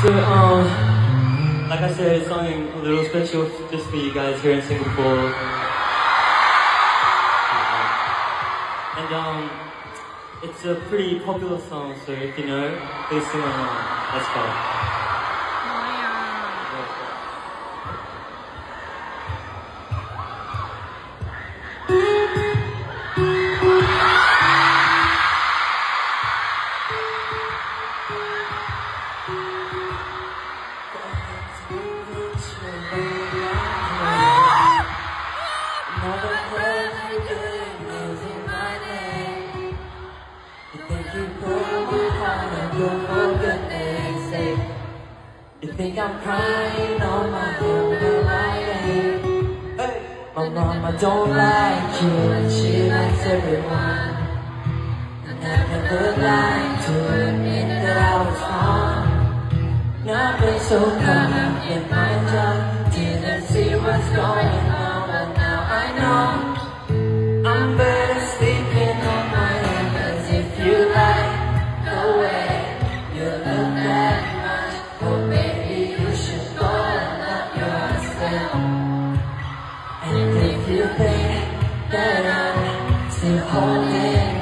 So, um, like I said, it's something a little special just for you guys here in Singapore. And, um, it's a pretty popular song, so if you know, please sing along. Let's go. You think I'm crying on my own lying My mama don't like you and she likes everyone. And I never lied to admit that I was wrong. Now I've been so caught up in my job Didn't see what's going on Sit on it.